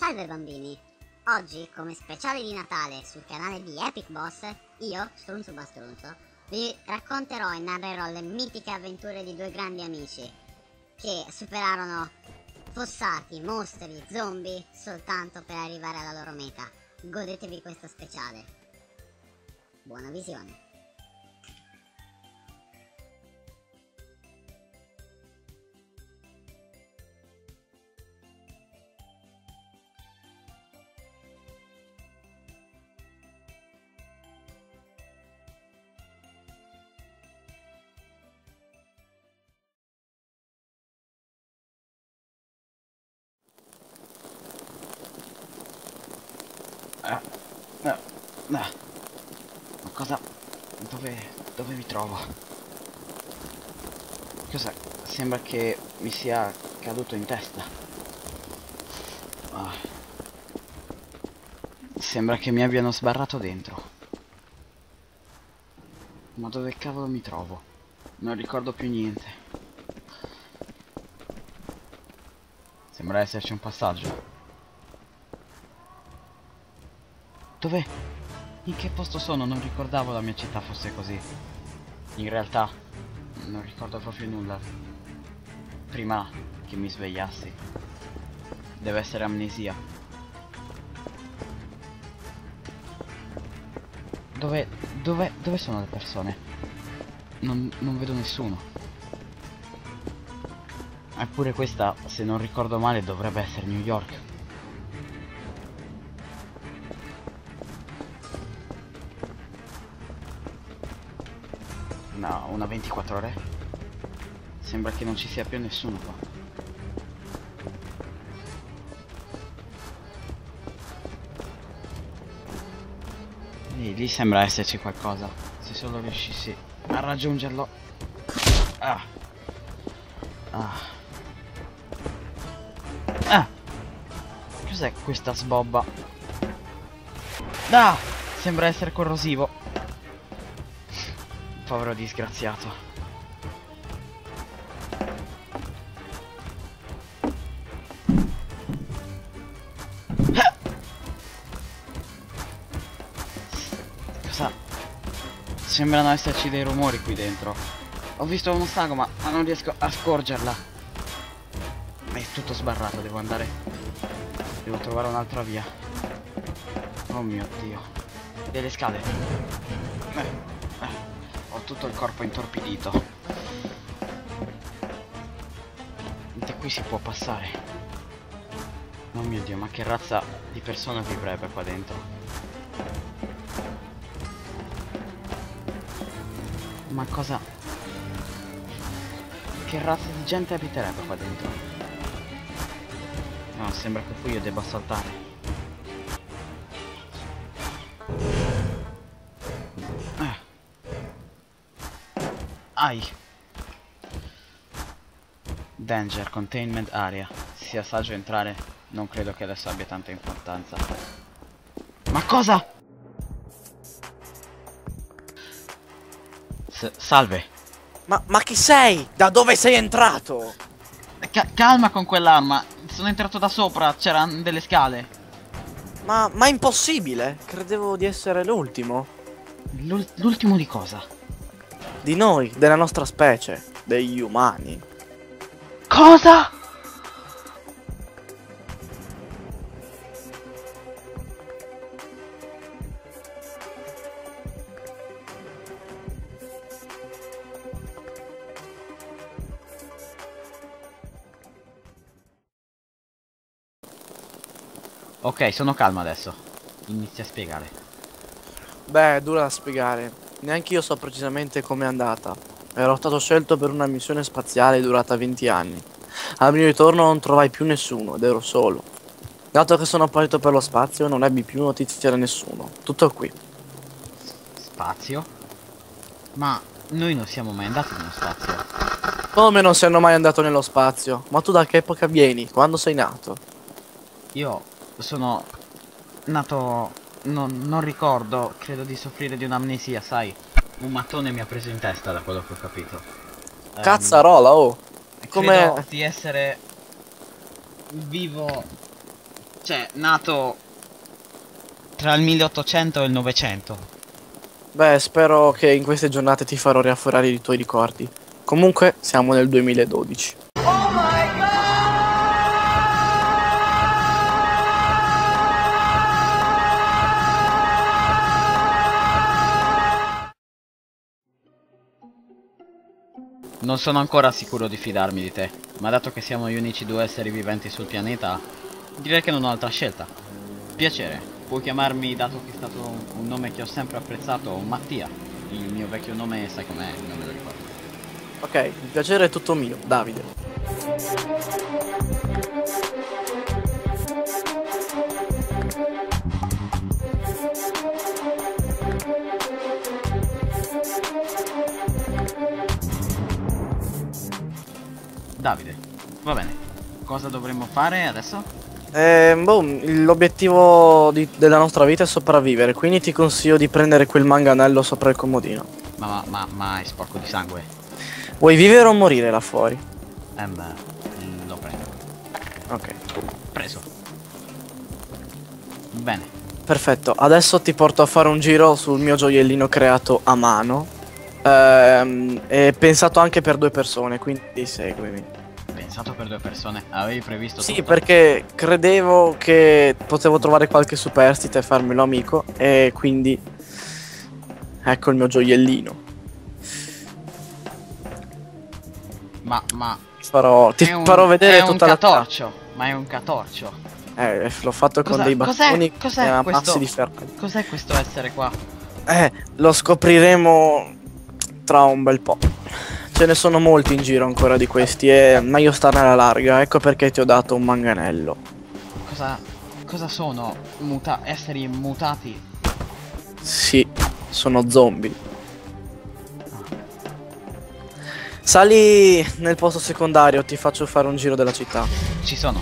Salve bambini! Oggi, come speciale di Natale sul canale di Epic Boss, io, Strunzo Bastronzo, vi racconterò e narrerò le mitiche avventure di due grandi amici che superarono fossati, mostri, zombie soltanto per arrivare alla loro meta. Godetevi questo speciale. Buona visione. Ah, no, no. Ma cosa... Dove... dove mi trovo? Cos'è? Sembra che mi sia caduto in testa. Ah. Sembra che mi abbiano sbarrato dentro. Ma dove cavolo mi trovo? Non ricordo più niente. Sembra esserci un passaggio. Dov'è? In che posto sono? Non ricordavo la mia città fosse così. In realtà, non ricordo proprio nulla. Prima che mi svegliassi. Deve essere amnesia. Dove... dove... dove sono le persone? Non, non vedo nessuno. Eppure questa, se non ricordo male, dovrebbe essere New York. Una 24 ore? Sembra che non ci sia più nessuno qua. Lì, lì sembra esserci qualcosa. Se solo riuscissi a raggiungerlo. Ah. Ah. Ah. Cos'è questa sbobba? Ah! Sembra essere corrosivo. Povero disgraziato. Ah! Cosa? Sembrano esserci dei rumori qui dentro. Ho visto uno stago ma non riesco a scorgerla. È tutto sbarrato, devo andare. Devo trovare un'altra via. Oh mio dio. Delle scale. Eh, eh. Tutto il corpo intorpidito. Da qui si può passare. Oh mio dio, ma che razza di persona vivrebbe qua dentro? Ma cosa... Che razza di gente abiterebbe qua dentro? No, sembra che qui io debba saltare. Ai. Danger, containment area. Sia saggio entrare, non credo che adesso abbia tanta importanza. Ma cosa? S salve. Ma, ma chi sei? Da dove sei entrato? Ca calma con quell'arma. Sono entrato da sopra, c'erano delle scale. Ma, ma è impossibile. Credevo di essere l'ultimo. L'ul- L'ultimo di cosa? Di noi, della nostra specie, degli umani. Cosa? Ok, sono calmo adesso. Inizia a spiegare. Beh, è dura da spiegare. Neanche io so precisamente com'è andata. Ero stato scelto per una missione spaziale durata 20 anni. Al mio ritorno non trovai più nessuno ed ero solo. Dato che sono partito per lo spazio, non ebbi più notizie da nessuno. Tutto qui. Spazio? Ma noi non siamo mai andati nello spazio. Come non sei mai andato nello spazio? Ma tu da che epoca vieni? Quando sei nato? Io sono nato... Non, non ricordo, credo di soffrire di un'amnesia, sai. Un mattone mi ha preso in testa da quello che ho capito. Ehm, Cazzarola, oh! Credo come- di essere vivo Cioè, nato tra il 1800 e il 900. Beh, spero che in queste giornate ti farò riafforare i tuoi ricordi. Comunque, siamo nel 2012. Non sono ancora sicuro di fidarmi di te, ma dato che siamo gli unici due esseri viventi sul pianeta, direi che non ho altra scelta. Piacere, puoi chiamarmi, dato che è stato un nome che ho sempre apprezzato, Mattia. Il mio vecchio nome, sai com'è, non me lo ricordo. Ok, il piacere è tutto mio, Davide. Davide, va bene. Cosa dovremmo fare adesso? Eh, boh, l'obiettivo della nostra vita è sopravvivere, quindi ti consiglio di prendere quel manganello sopra il comodino. Ma, ma, ma, ma è sporco di sangue. Vuoi vivere o morire là fuori? Eh beh, lo prendo. Ok. Preso. Bene. Perfetto, adesso ti porto a fare un giro sul mio gioiellino creato a mano. Ehm, e pensato anche per due persone, quindi seguimi. Pensato per due persone. Avevi previsto Sì, tutto? perché credevo che potevo trovare qualche superstite e farmelo amico, e quindi ecco il mio gioiellino. Ma, ma... Ti farò, ti è un- farò vedere è un tutta la catorcio. Ma è un catorcio. Eh, l'ho fatto con Cosa- dei cos'è- bastoni cos'è e a questo? di ferro. Cos'è questo essere qua? Eh, lo scopriremo tra un bel po'. Ce ne sono molti in giro ancora di questi, è meglio starne alla larga, ecco perché ti ho dato un manganello. Cosa... Cosa sono? Muta... Esseri mutati? Sì, sono zombie. Sali nel posto secondario, ti faccio fare un giro della città. Ci sono.